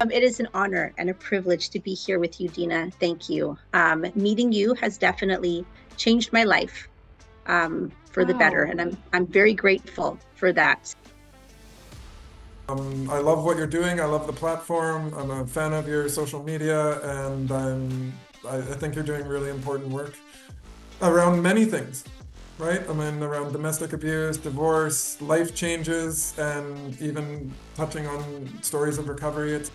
Um, it is an honor and a privilege to be here with you, Dina. Thank you. Um, meeting you has definitely changed my life um, for wow. the better, and I'm I'm very grateful for that. Um, I love what you're doing. I love the platform. I'm a fan of your social media, and I'm I, I think you're doing really important work around many things right? I mean, around domestic abuse, divorce, life changes, and even touching on stories of recovery. It's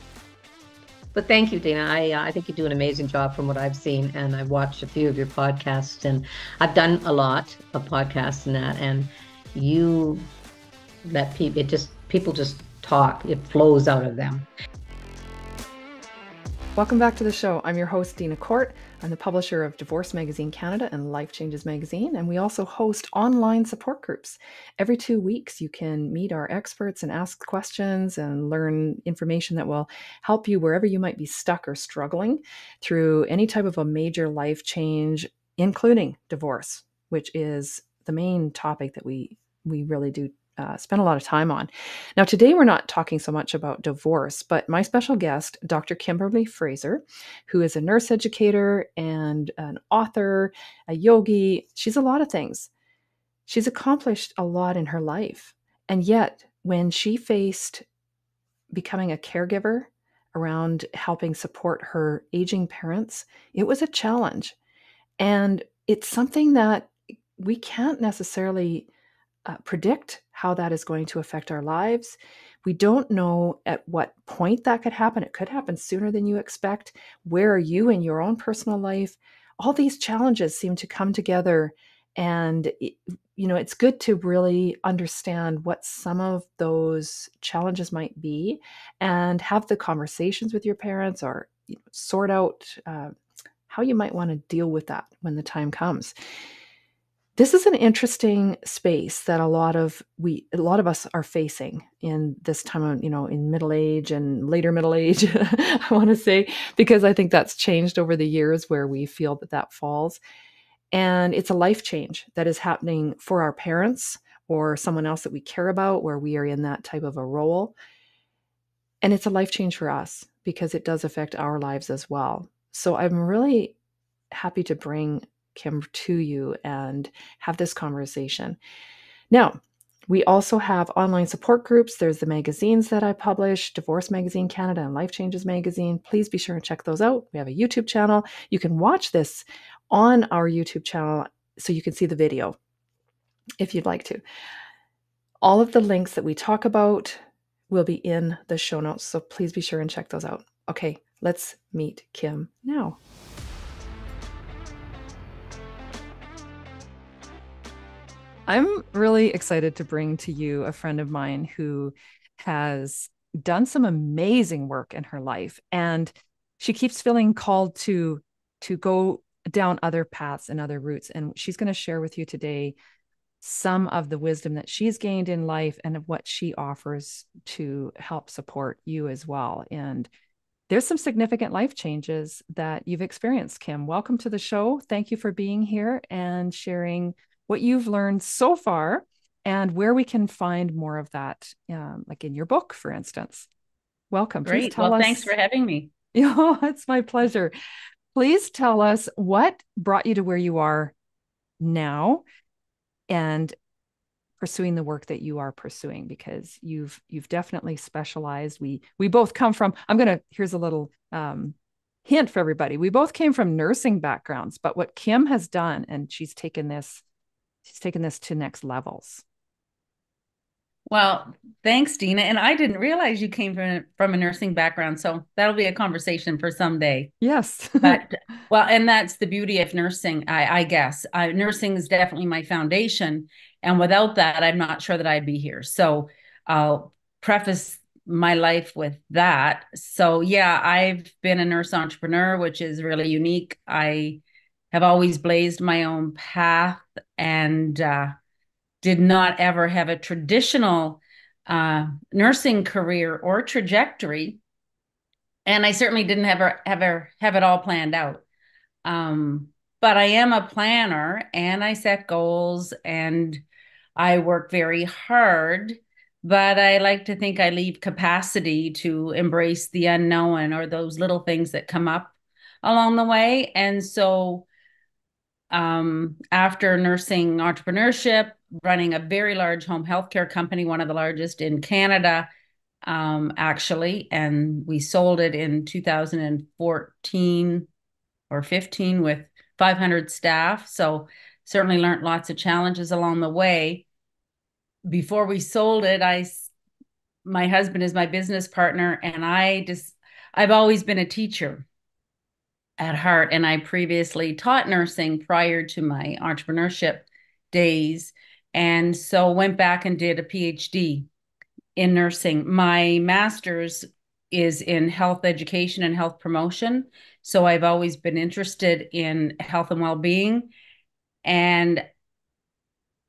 but thank you, Dina. I uh, I think you do an amazing job from what I've seen, and I've watched a few of your podcasts, and I've done a lot of podcasts and that, and you let people it just people just talk. It flows out of them. Welcome back to the show. I'm your host, Dina Court. I'm the publisher of Divorce Magazine Canada and Life Changes Magazine, and we also host online support groups. Every two weeks, you can meet our experts and ask questions and learn information that will help you wherever you might be stuck or struggling through any type of a major life change, including divorce, which is the main topic that we we really do uh, spent a lot of time on. Now, today we're not talking so much about divorce, but my special guest, Dr. Kimberly Fraser, who is a nurse educator and an author, a yogi, she's a lot of things. She's accomplished a lot in her life. And yet, when she faced becoming a caregiver around helping support her aging parents, it was a challenge. And it's something that we can't necessarily uh, predict how that is going to affect our lives. We don't know at what point that could happen. It could happen sooner than you expect. Where are you in your own personal life? All these challenges seem to come together. And, you know, it's good to really understand what some of those challenges might be and have the conversations with your parents or you know, sort out uh, how you might want to deal with that when the time comes this is an interesting space that a lot of we a lot of us are facing in this time of you know in middle age and later middle age i want to say because i think that's changed over the years where we feel that that falls. And it's a life change that is happening for our parents or someone else that we care about where we are in that type of a role. And it's a life change for us because it does affect our lives as well. So i'm really happy to bring Kim to you and have this conversation. Now, we also have online support groups. There's the magazines that I publish Divorce Magazine Canada and Life Changes Magazine. Please be sure and check those out. We have a YouTube channel. You can watch this on our YouTube channel so you can see the video if you'd like to. All of the links that we talk about will be in the show notes. So please be sure and check those out. Okay, let's meet Kim now. I'm really excited to bring to you a friend of mine who has done some amazing work in her life and she keeps feeling called to to go down other paths and other routes and she's going to share with you today some of the wisdom that she's gained in life and of what she offers to help support you as well and there's some significant life changes that you've experienced kim. Welcome to the show. Thank you for being here and sharing what you've learned so far and where we can find more of that, um, like in your book, for instance. Welcome. Great. well, us... thanks for having me. Oh, it's my pleasure. Please tell us what brought you to where you are now and pursuing the work that you are pursuing because you've you've definitely specialized we we both come from i'm gonna here's a little um, hint for everybody we both came from nursing backgrounds but what kim has done and she's taken this she's taken this to next levels. Well, thanks, Dina. And I didn't realize you came from from a nursing background, so that'll be a conversation for someday. Yes, but well, and that's the beauty of nursing, I, I guess. Uh, nursing is definitely my foundation, and without that, I'm not sure that I'd be here. So I'll preface my life with that. So yeah, I've been a nurse entrepreneur, which is really unique. I have always blazed my own path and uh, did not ever have a traditional uh, nursing career or trajectory. And I certainly didn't ever ever have it all planned out. Um, but I am a planner and I set goals and I work very hard but I like to think I leave capacity to embrace the unknown or those little things that come up along the way. And so, um, after nursing entrepreneurship, running a very large home healthcare company, one of the largest in Canada, um, actually, and we sold it in 2014 or 15 with 500 staff. So certainly learned lots of challenges along the way. Before we sold it, I my husband is my business partner and I just I've always been a teacher at heart and I previously taught nursing prior to my entrepreneurship days and so went back and did a PhD in nursing. My master's is in health education and health promotion. So I've always been interested in health and well being. And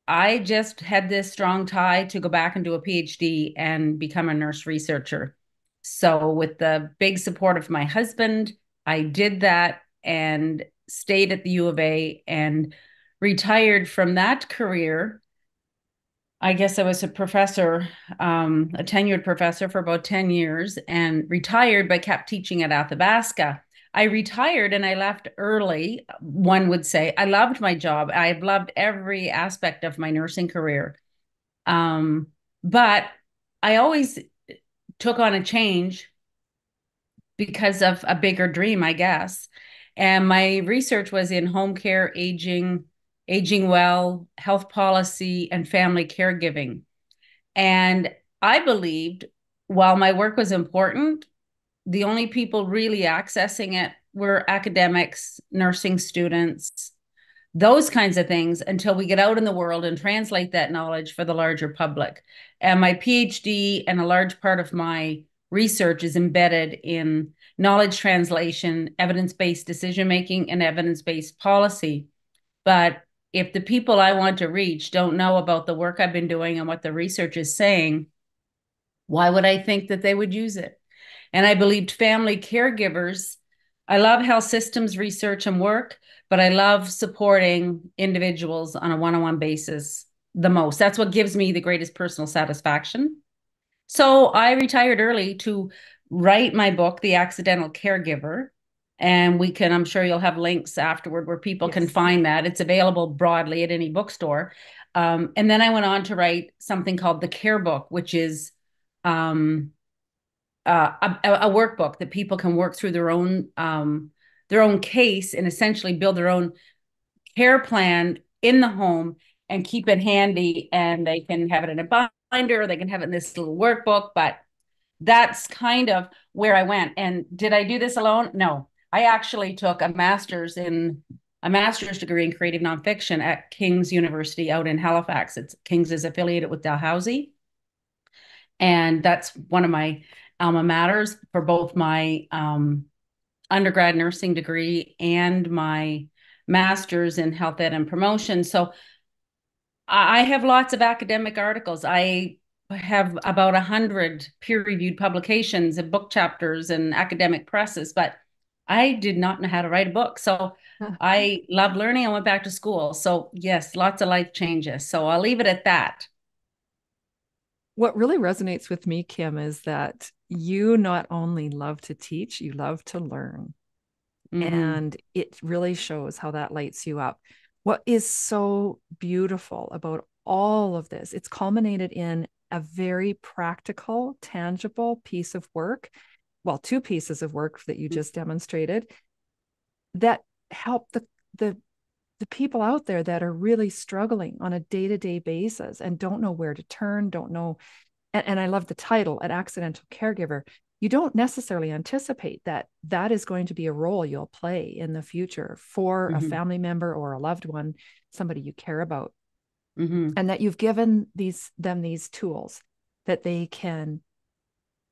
I just had this strong tie to go back and do a PhD and become a nurse researcher. So, with the big support of my husband, I did that and stayed at the U of A and retired from that career I guess I was a professor, um, a tenured professor for about 10 years and retired, but kept teaching at Athabasca. I retired and I left early, one would say. I loved my job. I've loved every aspect of my nursing career. Um, but I always took on a change because of a bigger dream, I guess. And my research was in home care, aging, aging well, health policy, and family caregiving. And I believed while my work was important, the only people really accessing it were academics, nursing students, those kinds of things until we get out in the world and translate that knowledge for the larger public. And my PhD and a large part of my research is embedded in knowledge translation, evidence based decision making, and evidence based policy. But if the people I want to reach don't know about the work I've been doing and what the research is saying, why would I think that they would use it? And I believed family caregivers. I love health systems research and work, but I love supporting individuals on a one on one basis the most. That's what gives me the greatest personal satisfaction. So I retired early to write my book, The Accidental Caregiver, and we can i'm sure you'll have links afterward where people yes. can find that it's available broadly at any bookstore um, and then i went on to write something called the care book which is um, uh, a, a, workbook that people can work through their own um, their own case and essentially build their own care plan in the home and keep it handy and they can have it in a binder or they can have it in this little workbook but that's kind of where i went and did i do this alone no I actually took a master's in a master's degree in creative nonfiction at King's University out in Halifax. It's King's is affiliated with Dalhousie. And that's one of my alma maters for both my um, undergrad nursing degree and my master's in health ed and promotion. So I have lots of academic articles. I have about a hundred peer-reviewed publications and book chapters and academic presses, but I did not know how to write a book. So I loved learning. I went back to school. So, yes, lots of life changes. So I'll leave it at that. What really resonates with me, Kim, is that you not only love to teach, you love to learn. Mm-hmm. And it really shows how that lights you up. What is so beautiful about all of this, it's culminated in a very practical, tangible piece of work well two pieces of work that you mm. just demonstrated that help the the the people out there that are really struggling on a day-to-day basis and don't know where to turn don't know and, and i love the title an accidental caregiver you don't necessarily anticipate that that is going to be a role you'll play in the future for mm-hmm. a family member or a loved one somebody you care about mm-hmm. and that you've given these them these tools that they can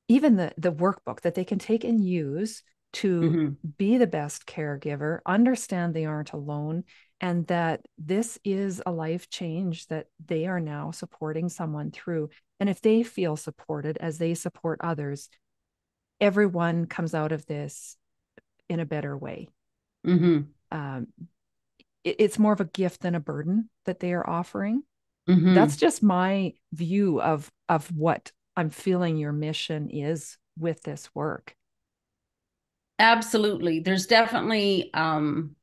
even the the workbook that they can take and use to mm-hmm. be the best caregiver understand they aren't alone and that this is a life change that they are now supporting someone through and if they feel supported as they support others everyone comes out of this in a better way mm-hmm. um, it, it's more of a gift than a burden that they are offering Mm-hmm. That's just my view of of what I'm feeling your mission is with this work. Absolutely. There's definitely um,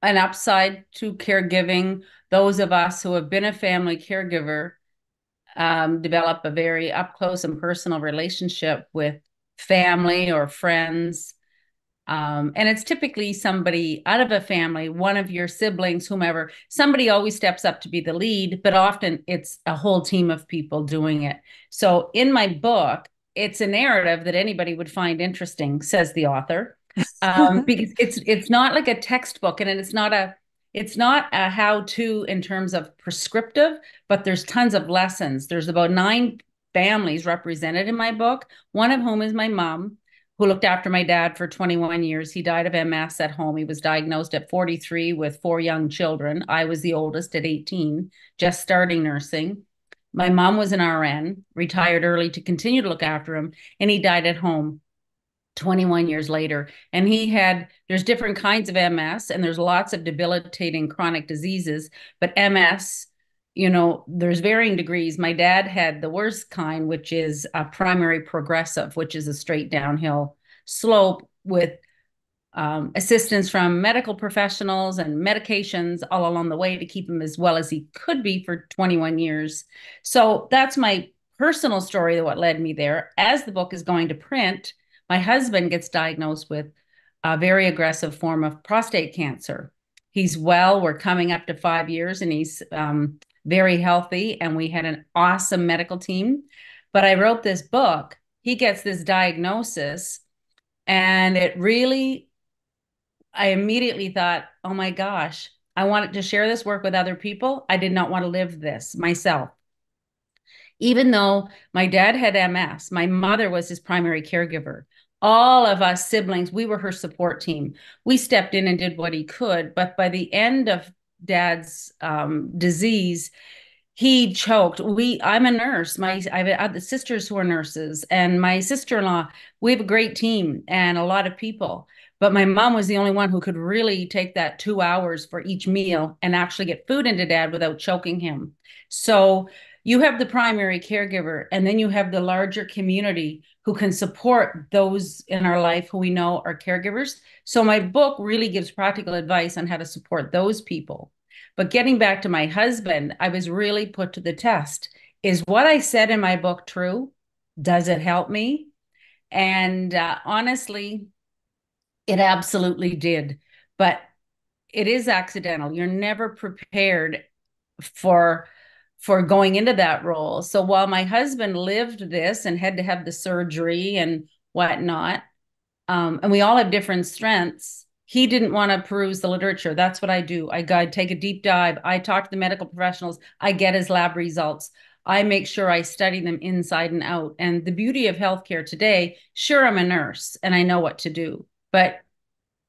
an upside to caregiving. Those of us who have been a family caregiver um, develop a very up close and personal relationship with family or friends. Um, and it's typically somebody out of a family, one of your siblings, whomever. Somebody always steps up to be the lead, but often it's a whole team of people doing it. So in my book, it's a narrative that anybody would find interesting, says the author, um, because it's it's not like a textbook, and it's not a it's not a how-to in terms of prescriptive, but there's tons of lessons. There's about nine families represented in my book, one of whom is my mom, who looked after my dad for 21 years. He died of MS at home. He was diagnosed at 43 with four young children. I was the oldest at 18, just starting nursing. My mom was an RN, retired early to continue to look after him, and he died at home 21 years later. And he had, there's different kinds of MS, and there's lots of debilitating chronic diseases, but MS, you know, there's varying degrees. My dad had the worst kind, which is a primary progressive, which is a straight downhill slope with um, assistance from medical professionals and medications all along the way to keep him as well as he could be for 21 years. So that's my personal story of what led me there. As the book is going to print, my husband gets diagnosed with a very aggressive form of prostate cancer. He's well, we're coming up to five years, and he's um, very healthy. And we had an awesome medical team. But I wrote this book. He gets this diagnosis, and it really I immediately thought, oh my gosh, I wanted to share this work with other people. I did not want to live this myself. Even though my dad had MS, my mother was his primary caregiver. All of us siblings, we were her support team. We stepped in and did what he could. But by the end of dad's um, disease, he choked. We, I'm a nurse. My, I have the sisters who are nurses, and my sister-in-law. We have a great team and a lot of people. But my mom was the only one who could really take that two hours for each meal and actually get food into dad without choking him. So you have the primary caregiver, and then you have the larger community who can support those in our life who we know are caregivers. So my book really gives practical advice on how to support those people. But getting back to my husband, I was really put to the test. Is what I said in my book true? Does it help me? And uh, honestly, it absolutely did. But it is accidental. You're never prepared for for going into that role. So while my husband lived this and had to have the surgery and whatnot, um, and we all have different strengths, he didn't want to peruse the literature. That's what I do. I guide, take a deep dive. I talk to the medical professionals. I get his lab results. I make sure I study them inside and out. And the beauty of healthcare today, sure, I'm a nurse and I know what to do but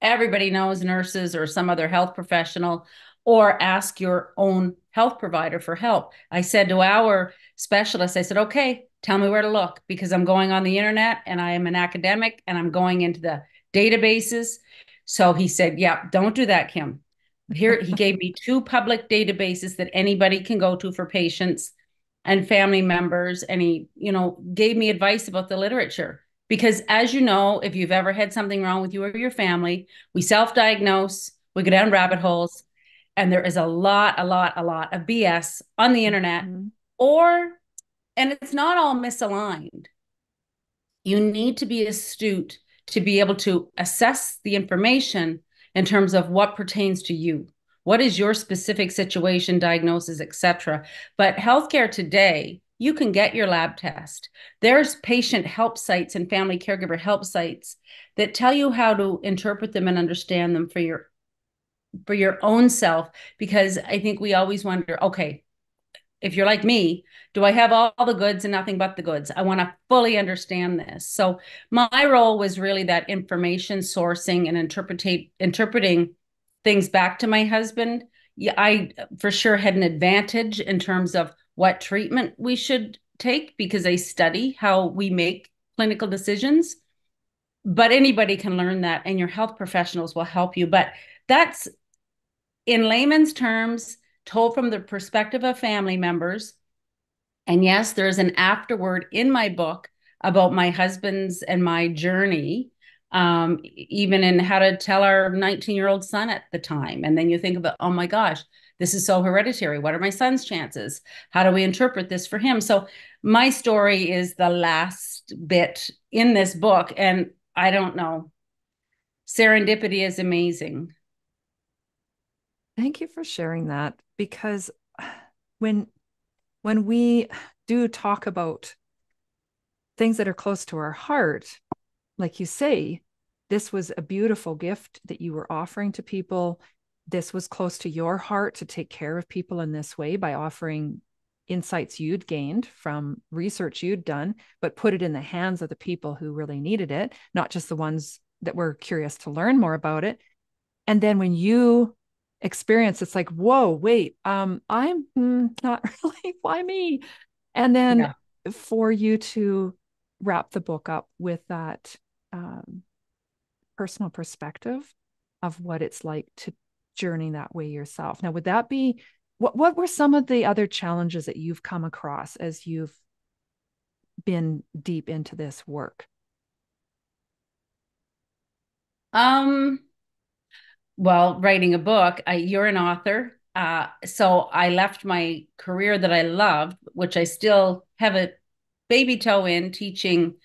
everybody knows nurses or some other health professional or ask your own health provider for help. I said to our specialist, I said, okay, tell me where to look because I'm going on the internet and I am an academic and I'm going into the databases. So he said, yeah, don't do that, Kim. Here, he gave me two public databases that anybody can go to for patients and family members. And he, you know, gave me advice about the literature. Because as you know, if you've ever had something wrong with you or your family, we self diagnose, we go down rabbit holes, and there is a lot, a lot, a lot of BS on the internet, mm-hmm. or, and it's not all misaligned. You need to be astute to be able to assess the information in terms of what pertains to you. What is your specific situation, diagnosis, etc. But healthcare today you can get your lab test. There's patient help sites and family caregiver help sites that tell you how to interpret them and understand them for your for your own self because I think we always wonder, okay, if you're like me, do I have all, the goods and nothing but the goods? I want to fully understand this. So my role was really that information sourcing and interpretate interpreting things back to my husband. Yeah, I for sure had an advantage in terms of what treatment we should take because they study how we make clinical decisions. But anybody can learn that, and your health professionals will help you. But that's in layman's terms, told from the perspective of family members. And yes, there's an afterword in my book about my husband's and my journey, um, even in how to tell our 19 year old son at the time. And then you think about, oh my gosh, this is so hereditary. What are my son's chances? How do we interpret this for him? So my story is the last bit in this book. And I don't know. Serendipity is amazing. Thank you for sharing that because when when we do talk about things that are close to our heart, like you say, this was a beautiful gift that you were offering to people. This was close to your heart to take care of people in this way by offering insights you'd gained from research you'd done, but put it in the hands of the people who really needed it, not just the ones that were curious to learn more about it. And then when you experience, it's like, whoa, wait, um, I'm mm, not really, why me? And then yeah. for you to wrap the book up with that um, personal perspective of what it's like to journey that way yourself. Now, would that be what what were some of the other challenges that you've come across as you've been deep into this work? Um well, writing a book, I, you're an author. Uh, so I left my career that I loved, which I still have a baby toe in teaching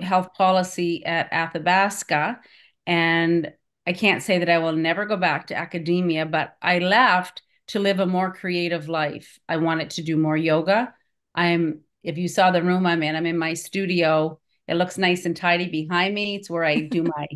health policy at Athabasca. And I can't say that I will never go back to academia, but I left to live a more creative life. I wanted to do more yoga. I'm, if you saw the room I'm in, I'm in my studio. It looks nice and tidy behind me. It's where I do my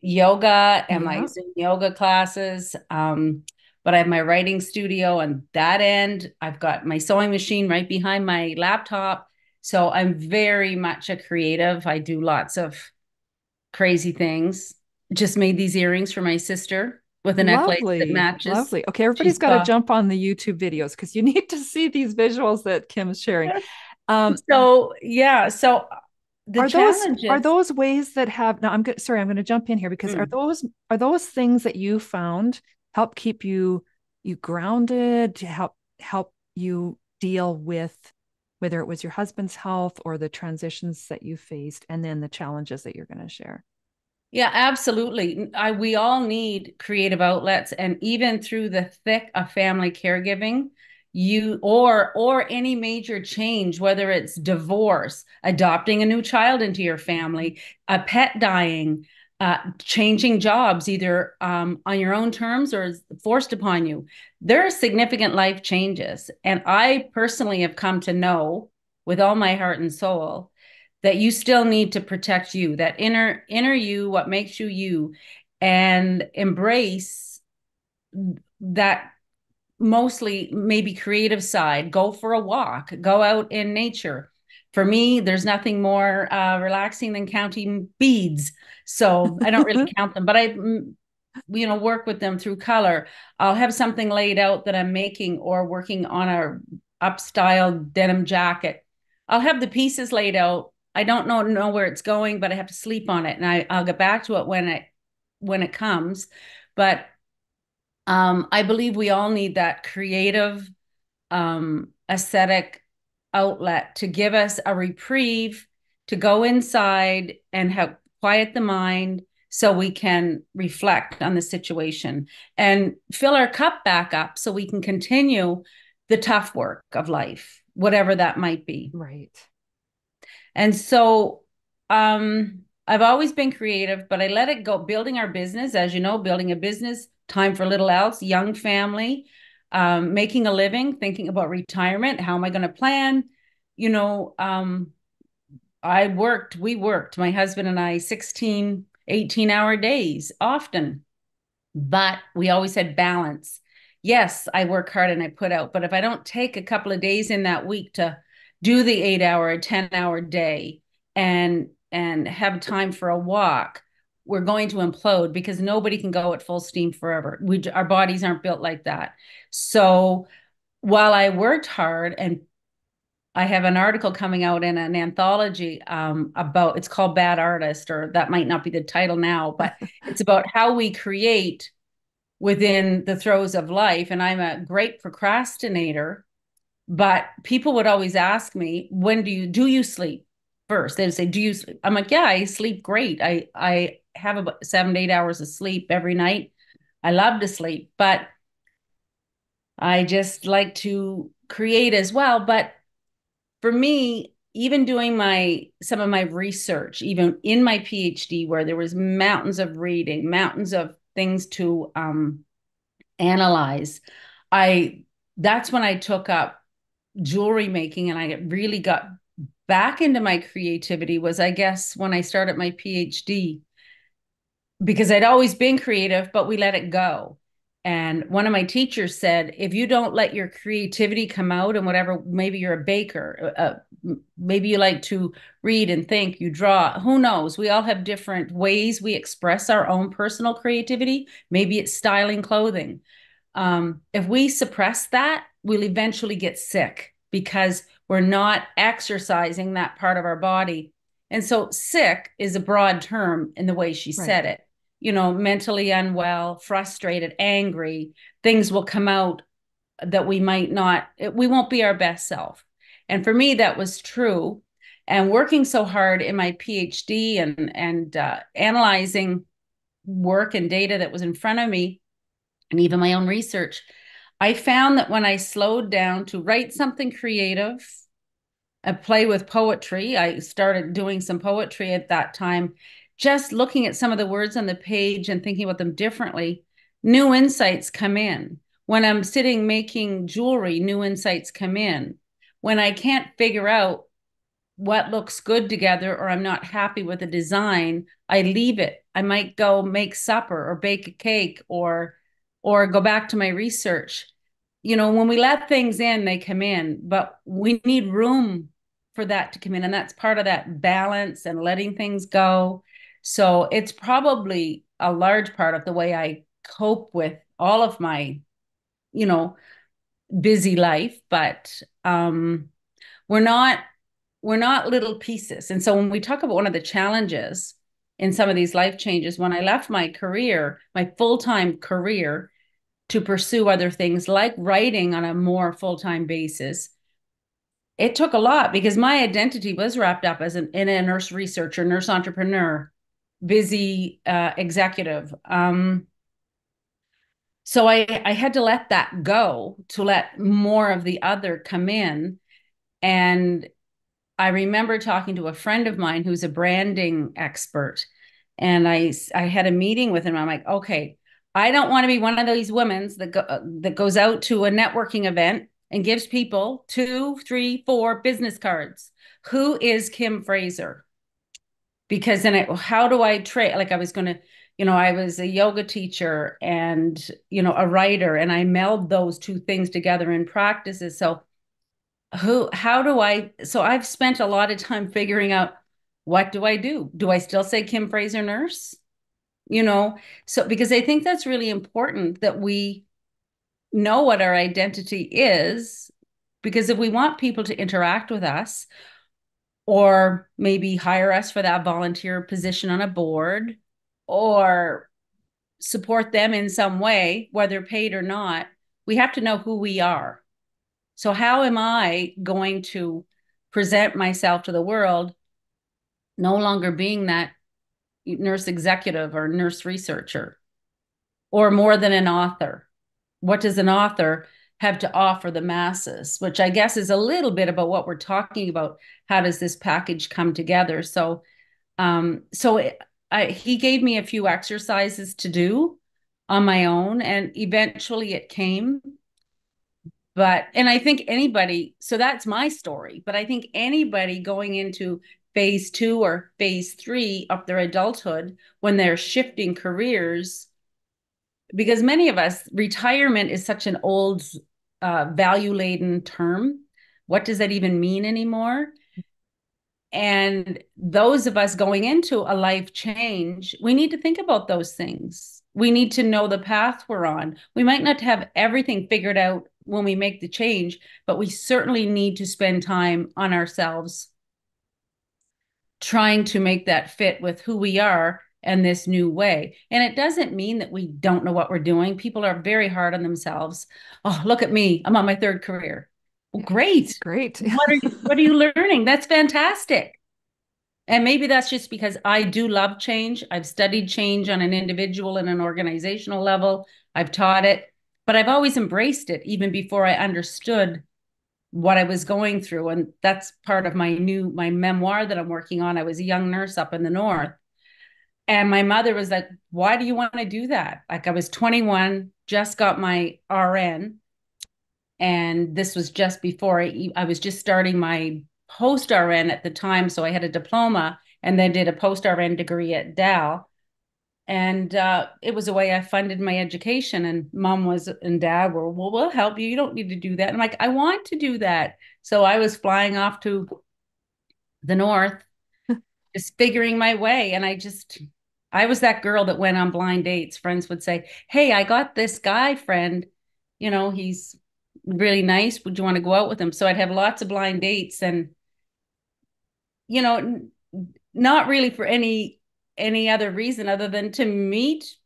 yoga and my Zoom yoga classes. Um, but I have my writing studio on that end. I've got my sewing machine right behind my laptop. So I'm very much a creative. I do lots of crazy things. Just made these earrings for my sister with a necklace that matches. Lovely. Okay, everybody's got to jump on the YouTube videos because you need to see these visuals that Kim's sharing. Um, so yeah, so the are those are those ways that have now i'm good sorry i'm going to jump in here because mm. are those are those things that you found help keep you you grounded to help help you deal with whether it was your husband's health or the transitions that you faced and then the challenges that you're going to share yeah absolutely I, we all need creative outlets and even through the thick of family caregiving you or or any major change whether it's divorce adopting a new child into your family a pet dying uh, changing jobs either um, on your own terms or forced upon you there are significant life changes. And i personally have come to know with all my heart and soul that you still need to protect you that inner inner you what makes you you and embrace that mostly maybe creative side go for a walk go out in nature. For me there's nothing more uh, relaxing than counting beads. So i don't really count them but i mm, you know work with them through color. I'll have something laid out that i'm making or working on a upstyle denim jacket. I'll have the pieces laid out. I don't know know where it's going but i have to sleep on it and I, i'll get back to it when it when it comes. But um, I believe we all need that creative, um, aesthetic outlet to give us a reprieve, to go inside and have quiet the mind so we can reflect on the situation and fill our cup back up so we can continue the tough work of life, whatever that might be. Right. And so um, I've always been creative, but I let it go. Building our business, as you know, building a business time for little else, young family, um, making a living, thinking about retirement. How am I going to plan? You know, um, I worked, we worked, my husband and I, 16, 18 hour days often, but we always had balance. Yes, I work hard and I put out, but if I don't take a couple of days in that week to do the eight hour, 10 hour day and and have time for a walk we're going to implode because nobody can go at full steam forever. We our bodies aren't built like that. So while I worked hard and I have an article coming out in an anthology um, about it's called Bad Artist, or that might not be the title now, but it's about how we create within the throes of life and I'm a great procrastinator but people would always ask me when do you do you sleep first they'd say do you sleep i'm like yeah i sleep great i i have about seven to eight hours of sleep every night. I love to sleep but i just like to create as well. But for me even doing my some of my research even in my phd where there was mountains of reading mountains of things to um analyze i that's when i took up jewelry making and I really got back into my creativity was I guess when I started my PhD because I'd always been creative but we let it go. And one of my teachers said, if you don't let your creativity come out and whatever, maybe you're a baker, uh, maybe you like to read and think, you draw, who knows? We all have different ways we express our own personal creativity. Maybe it's styling clothing. Um, if we suppress that, we'll eventually get sick because we're not exercising that part of our body. And so, sick is a broad term in the way she right. said it. You know, mentally unwell, frustrated, angry, things will come out that we might not, we won't be our best self. And for me, that was true. And working so hard in my PhD and and uh, analyzing work and data that was in front of me, and even my own research, I found that when I slowed down to write something creative, I play with poetry. I started doing some poetry at that time, just looking at some of the words on the page and thinking about them differently. New insights come in. When I'm sitting making jewelry, new insights come in. When I can't figure out what looks good together or I'm not happy with the design, I leave it. I might go make supper or bake a cake or or go back to my research. You know, when we let things in, they come in, but we need room for that to come in. And that's part of that balance and letting things go. So it's probably a large part of the way I cope with all of my, you know, busy life. But um, we're not we're not little pieces. And so when we talk about one of the challenges in some of these life changes when I left my career, my full time career, to pursue other things like writing on a more full time basis. It took a lot because my identity was wrapped up as an in a nurse researcher, nurse entrepreneur, busy uh, executive. Um, so I, I had to let that go to let more of the other come in. And I remember talking to a friend of mine who's a branding expert. And I, I had a meeting with him. I'm like, okay, I don't want to be one of these women that go, that goes out to a networking event and gives people two, three, four business cards. Who is Kim Fraser? Because then, it, how do I trade? Like I was going to, you know, I was a yoga teacher and you know a writer, and I meld those two things together in practices. So who how do i so i've spent a lot of time figuring out what do i do do i still say kim fraser nurse you know so because i think that's really important that we know what our identity is because if we want people to interact with us or maybe hire us for that volunteer position on a board or support them in some way whether paid or not we have to know who we are so, how am I going to present myself to the world, no longer being that nurse executive or nurse researcher, or more than an author? What does an author have to offer the masses? Which I guess is a little bit about what we're talking about. How does this package come together? So, um, so it, I, he gave me a few exercises to do on my own, and eventually it came but and i think anybody so that's my story but i think anybody going into phase two or phase three of their adulthood when they're shifting careers because many of us retirement is such an old uh, value laden term. What does that even mean anymore? And those of us going into a life change we need to think about those things. We need to know the path we're on. We might not have everything figured out when we make the change, but we certainly need to spend time on ourselves trying to make that fit with who we are and this new way. And it doesn't mean that we don't know what we're doing. People are very hard on themselves. Oh, look at me. I'm on my third career. Well, great. Great. what, are you, what are you learning? That's fantastic. And maybe that's just because I do love change. I've studied change on an individual and an organizational level. I've taught it, but I've always embraced it even before I understood what I was going through. And that's part of my new my memoir that I'm working on. I was a young nurse up in the north. And my mother was like, Why do you want to do that? Like I was 21, just got my RN. And this was just before I, I was just starting my post RN at the time. So I had a diploma and then did a post RN degree at Dal and uh, it was a way I funded my education. And mom was and dad were, well, we'll help you. You don't need to do that. And I'm like, I want to do that. So I was flying off to the north, just figuring my way. And I just, I was that girl that went on blind dates. Friends would say, Hey, I got this guy friend. You know, he's really nice. Would you want to go out with him? So I'd have lots of blind dates and, you know, not really for any any other reason other than to meet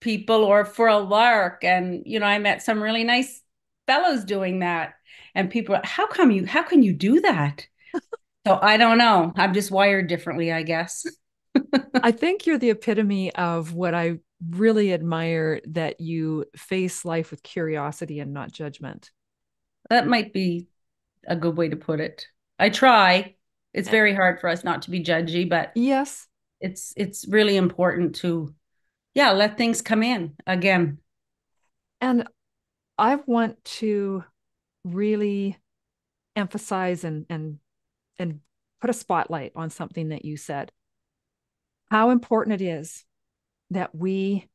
people or for a lark. And, you know, I met some really nice fellows doing that. And people, how come you, how can you do that? so I don't know. I'm just wired differently, I guess. I think you're the epitome of what I really admire that you face life with curiosity and not judgment. That might be a good way to put it. I try. It's very hard for us not to be judgy, but yes, it's it's really important to yeah let things come in again and i want to really emphasize and and and put a spotlight on something that you said how important it is that we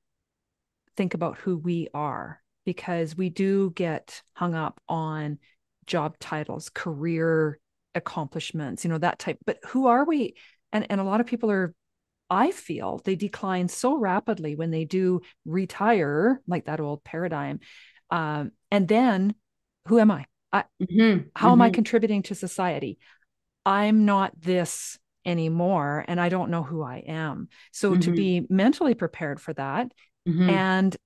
think about who we are because we do get hung up on job titles career accomplishments you know that type but who are we and and a lot of people are I feel they decline so rapidly when they do retire, like that old paradigm. Um, and then who am I? I mm-hmm. How mm-hmm. am I mm-hmm. contributing to society? I'm not this anymore, and I don't know who I am. So mm-hmm. to be mentally prepared for that, mm-hmm. and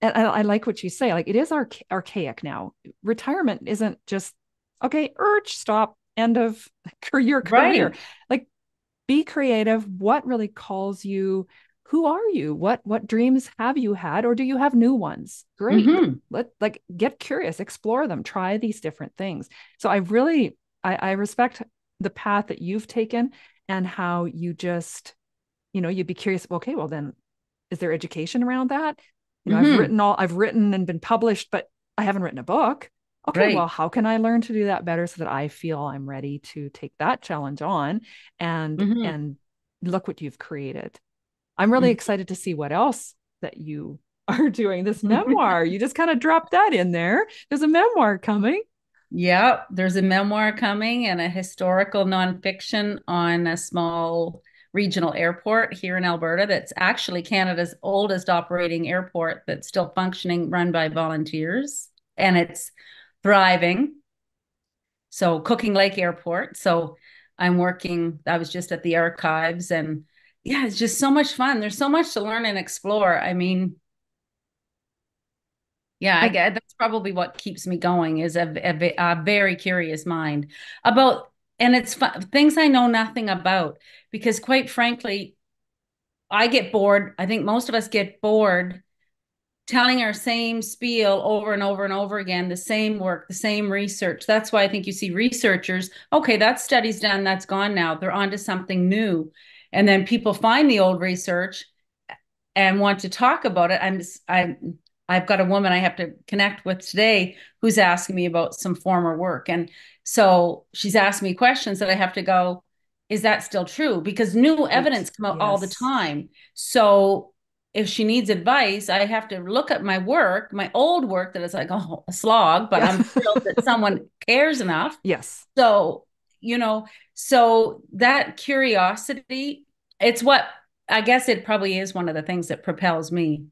and I, I, like what you say. Like it is arch- archaic now. Retirement isn't just okay. Urge stop. End of your career. Right. Like be creative what really calls you who are you what what dreams have you had or do you have new ones great mm-hmm. let like get curious explore them try these different things so i really I, I respect the path that you've taken and how you just you know you'd be curious okay well then is there education around that you know mm-hmm. i've written all i've written and been published but i haven't written a book okay right. well how can i learn to do that better so that i feel i'm ready to take that challenge on and mm-hmm. and look what you've created i'm really mm-hmm. excited to see what else that you are doing this memoir you just kind of dropped that in there there's a memoir coming yeah there's a memoir coming and a historical nonfiction on a small regional airport here in Alberta that's actually Canada's oldest operating airport that's still functioning, run by volunteers. And it's thriving. So Cooking Lake Airport. So I'm working, I was just at the archives and yeah, it's just so much fun. There's so much to learn and explore. I mean, yeah, I get that's probably what keeps me going is a, a, a very curious mind about, and it's fun, things I know nothing about because quite frankly, I get bored. I think most of us get bored telling our same spiel over and over and over again, the same work, the same research. That's why I think you see researchers, okay, that study's done, that's gone now. They're on to something new. And then people find the old research and want to talk about it. I'm I'm I've got a woman I have to connect with today who's asking me about some former work. And so she's asked me questions that I have to go, is that still true? Because new evidence come out yes. all the time. So if she needs advice, I have to look at my work, my old work that is like oh, a slog, but I'm thrilled that someone cares enough. Yes. So, you know, so that curiosity, it's what I guess it probably is one of the things that propels me.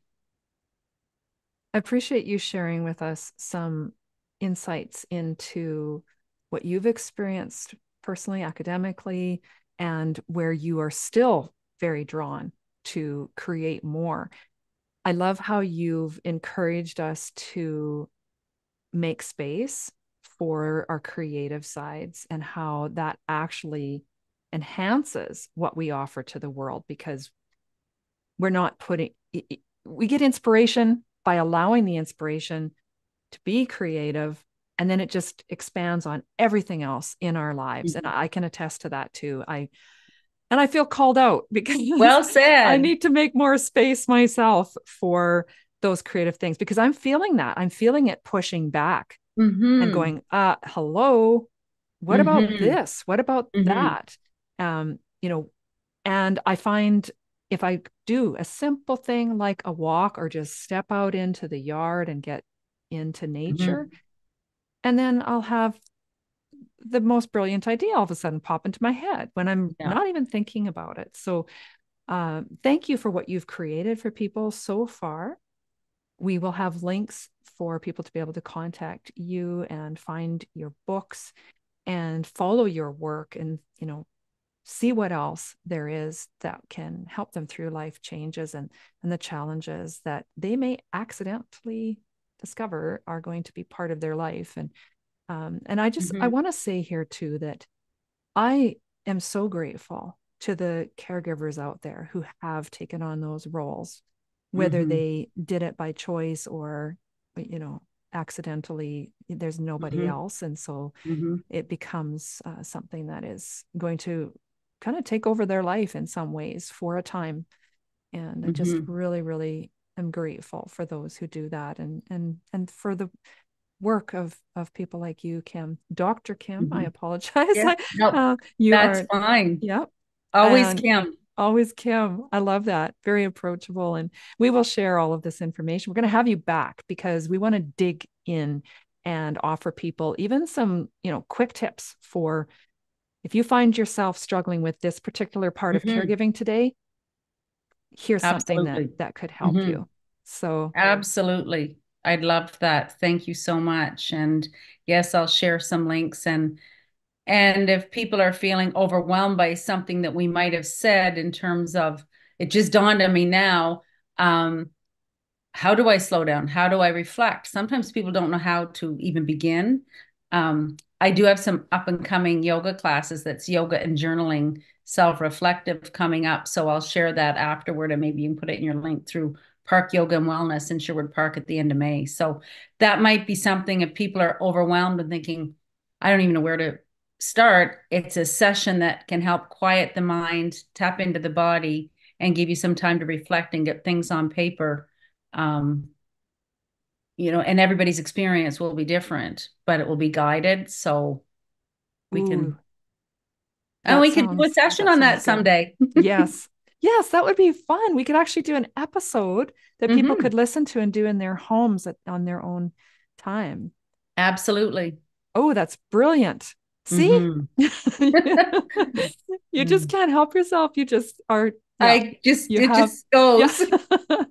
I appreciate you sharing with us some insights into what you've experienced personally, academically, and where you are still very drawn to create more. I love how you've encouraged us to make space for our creative sides and how that actually enhances what we offer to the world because we're not putting we get inspiration by allowing the inspiration to be creative and then it just expands on everything else in our lives mm-hmm. and i can attest to that too i and i feel called out because well said i need to make more space myself for those creative things because i'm feeling that i'm feeling it pushing back mm-hmm. and going uh hello what mm-hmm. about this what about mm-hmm. that um you know and i find if i do a simple thing like a walk or just step out into the yard and get into mm-hmm. nature and then i'll have the most brilliant idea all of a sudden pop into my head when i'm yeah. not even thinking about it so uh, thank you for what you've created for people so far we will have links for people to be able to contact you and find your books and follow your work and you know see what else there is that can help them through life changes and and the challenges that they may accidentally discover are going to be part of their life and um, and i just mm-hmm. i want to say here too that i am so grateful to the caregivers out there who have taken on those roles whether mm-hmm. they did it by choice or you know accidentally there's nobody mm-hmm. else and so mm-hmm. it becomes uh, something that is going to kind of take over their life in some ways for a time and i just mm-hmm. really really am grateful for those who do that and and and for the work of of people like you kim dr kim i mm-hmm. apologize yeah, nope, uh, you that's are, fine yep always and, kim always Kim. I love that. Very approachable. And we will share all of this information. We're going to have you back because we want to dig in and offer people even some, you know, quick tips for if you find yourself struggling with this particular part mm-hmm. of caregiving today, here's Absolutely. something that that could help mm-hmm. you. So Absolutely. I'd love that. Thank you so much. And yes, I'll share some links and and if people are feeling overwhelmed by something that we might have said in terms of it just dawned on me now, um, how do I slow down? How do I reflect? Sometimes people don't know how to even begin. Um, I do have some up and coming yoga classes that's yoga and journaling, self reflective coming up. So I'll share that afterward and maybe you can put it in your link through Park Yoga and Wellness in Sherwood Park at the end of May. So that might be something if people are overwhelmed and thinking, I don't even know where to start, it's a session that can help quiet the mind, tap into the body, and give you some time to reflect and get things on paper. Um, you know, and everybody's experience will be different, but it will be guided. So we Ooh, can, and we sounds, could do a session that on that someday. yes. Yes, that would be fun. We could actually do an episode that mm-hmm. people could listen to and do in their homes at, on their own time. Absolutely. Oh, that's brilliant. See, mm-hmm. you just can't help yourself. You just are. Yeah, I just it have, just goes. Yeah.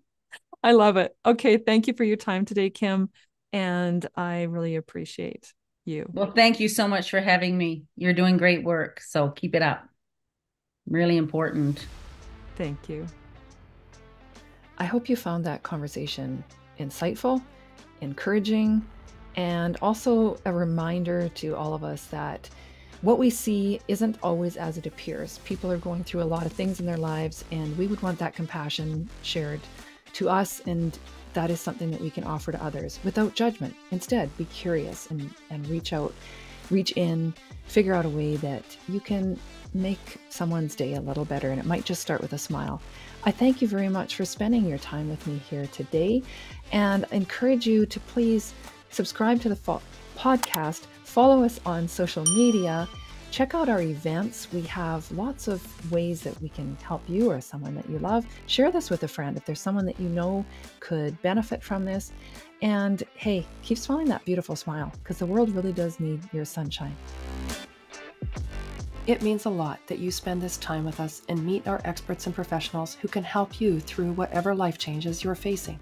I love it. Okay, thank you for your time today, Kim, and I really appreciate you. Well, thank you so much for having me. You're doing great work, so keep it up. Really important. Thank you. I hope you found that conversation insightful, encouraging and also a reminder to all of us that what we see isn't always as it appears. People are going through a lot of things in their lives, and we would want that compassion shared to us. And that is something that we can offer to others without judgment. Instead, be curious and, and reach out, reach in, figure out a way that you can make someone's day a little better. And it might just start with a smile. I thank you very much for spending your time with me here today and encourage you to please subscribe to the fo- podcast, follow us on social media, check out our events. We have lots of ways that we can help you or someone that you love. Share this with a friend if there's someone that you know could benefit from this. And hey, keep smiling that beautiful smile because the world really does need your sunshine. It means a lot that you spend this time with us and meet our experts and professionals who can help you through whatever life changes you're facing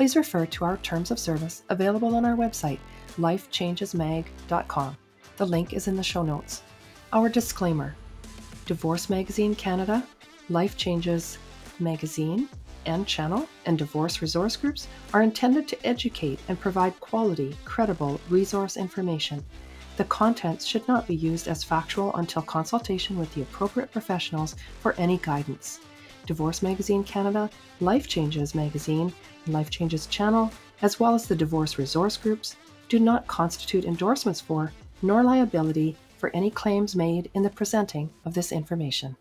please refer to our terms of service available on our website, lifechangesmag.com. The link is in the show notes. Our disclaimer Divorce Magazine Canada, Life Changes, magazine and channel and divorce resource groups are intended to educate and provide quality, credible resource information. The contents should not be used as factual until consultation with the appropriate professionals for any guidance. Divorce Magazine Canada, Life Changes Magazine, and Life Changes Channel, as well as the divorce resource groups, do not constitute endorsements for nor liability for any claims made in the presenting of this information.